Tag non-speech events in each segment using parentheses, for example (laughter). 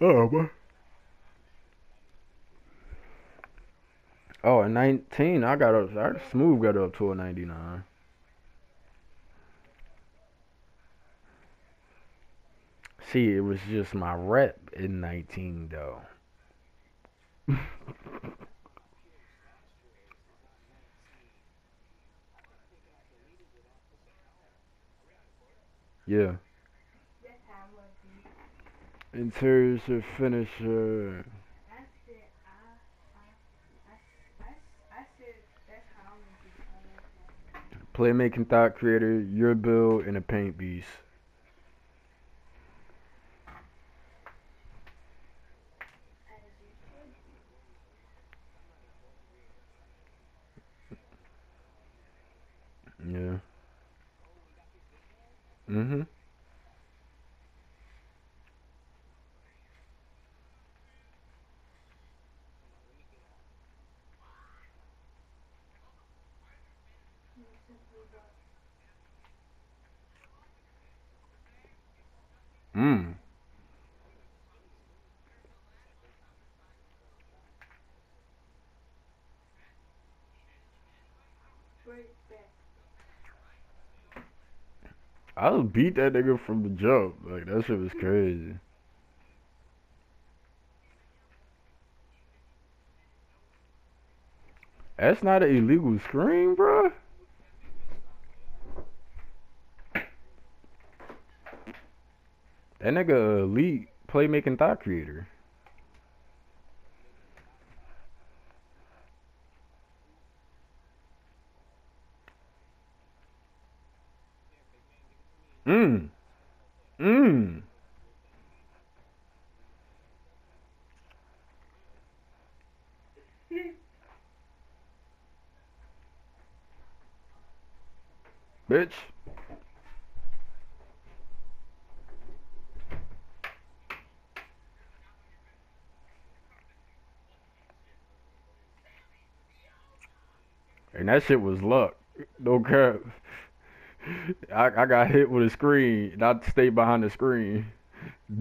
Oh, boy. Oh, at 19, I got up. I smooth got up to a 99. See, it was just my rep in 19, though. (laughs) yeah. In terms finisher. Playmaking shot creator, your build, and a paint beast. Yeah. Mhm. Mm. I was beat that nigga from the jump. Like that shit was crazy. That's not an illegal screen, bro. That nigga elite playmaking shot creator. Mmm. Mmm. Bitch. And that shit was luck. No cap. I, I got hit with a screen and I stayed behind the screen.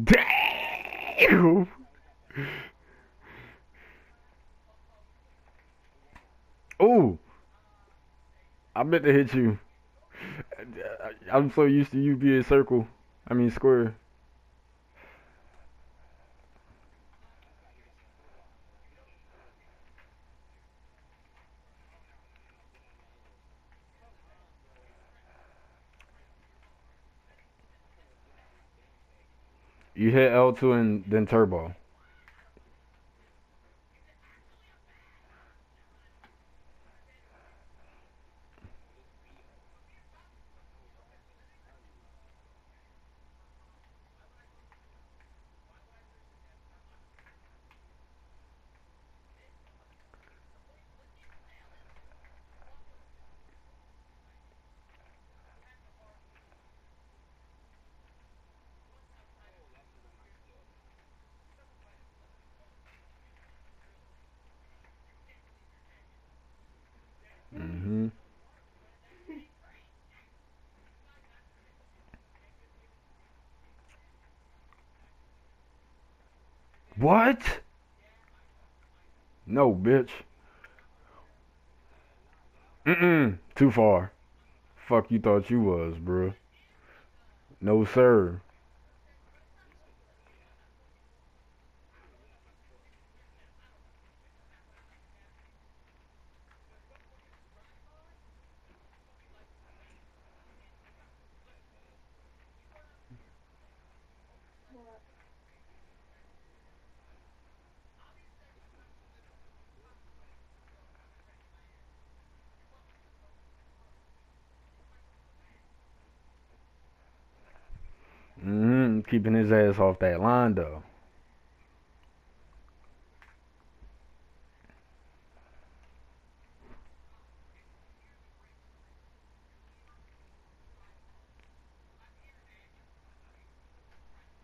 Damn! Ooh! I meant to hit you. I'm so used to you being circle. I mean square. You hit L2 and then turbo. Mm-hmm. What? No, bitch. Mm-mm. Too far. Fuck you thought you was, bruh. No, sir. Mm-hmm. Keeping his ass off that line, though.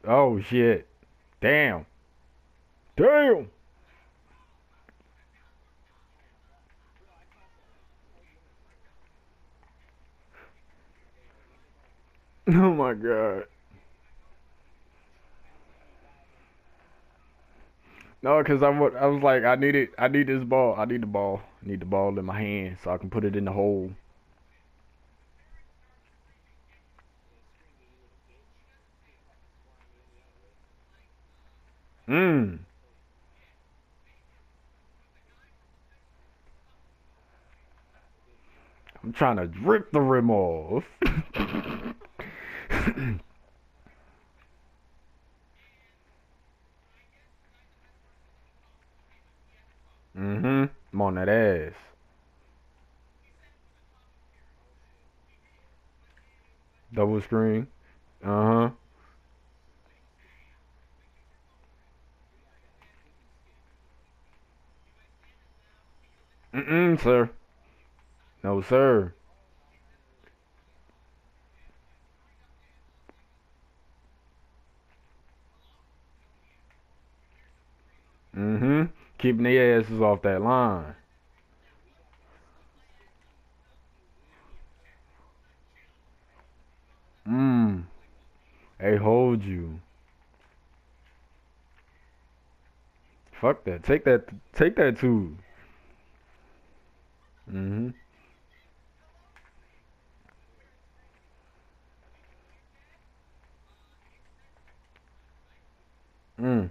Oh, shit. Damn. Damn. (laughs) Oh my god. No, cause I wa- I was like, I need it. I need this ball. I need the ball. I need the ball in my hand so I can put it in the hole. Mmm. I'm trying to rip the rim off. (laughs) mhm. I'm on that ass. Double screen. Uh huh. Mm-mm, sir. No, sir. Mm-hmm. Keeping their asses off that line. Mmm. They hold you. Fuck that. Take that. Take that too. Mm-hmm. Mm.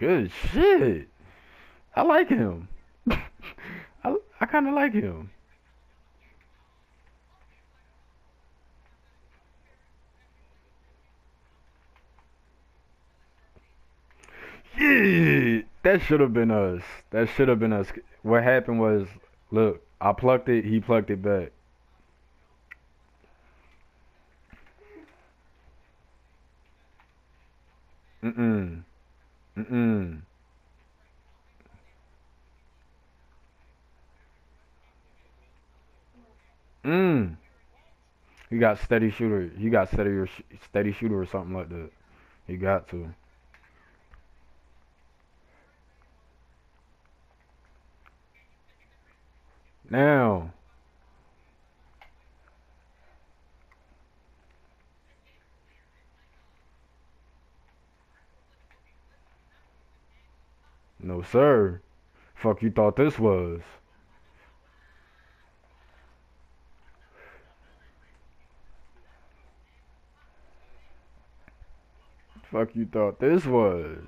Good shit. I like him. (laughs) I I kind of like him. Yeah, that should have been us. That should have been us. What happened was, look, I plucked it. He plucked it back. Mm-mm. Mm-mm. Mm. He got steady shooter. He got steady sh- steady shooter or something like that. He got to. Now. Sir. Fuck you thought this was. Fuck you thought this was.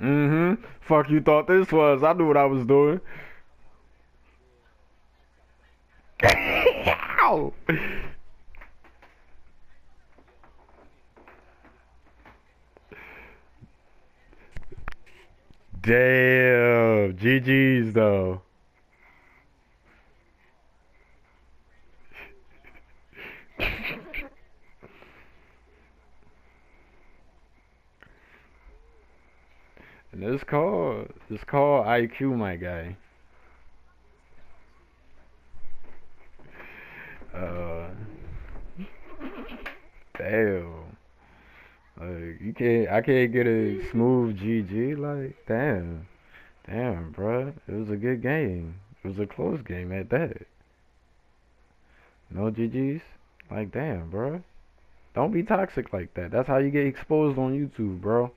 Mm-hmm. Fuck you thought this was. I knew what I was doing. (laughs) Damn. GG's though. And this called this called IQ, my guy. Uh, damn. Like you can't, I can't get a smooth GG. Like damn, damn, bruh. It was a good game. It was a close game at that. No GGs. Like damn, bruh. Don't be toxic like that. That's how you get exposed on YouTube, bro.